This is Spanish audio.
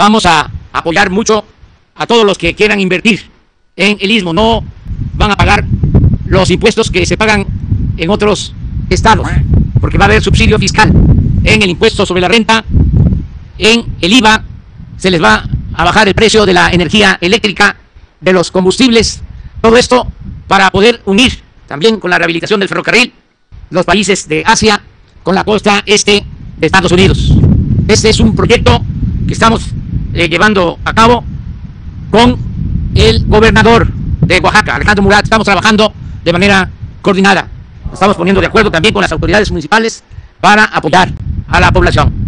vamos a apoyar mucho a todos los que quieran invertir en el istmo. No van a pagar los impuestos que se pagan en otros estados, porque va a haber subsidio fiscal en el impuesto sobre la renta, en el IVA, se les va a bajar el precio de la energía eléctrica, de los combustibles, todo esto para poder unir también con la rehabilitación del ferrocarril los países de Asia con la costa este de Estados Unidos. Este es un proyecto que estamos eh, llevando a cabo con el gobernador de Oaxaca, Alejandro Murat. Estamos trabajando de manera coordinada. Estamos poniendo de acuerdo también con las autoridades municipales para apoyar a la población.